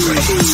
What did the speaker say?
Country.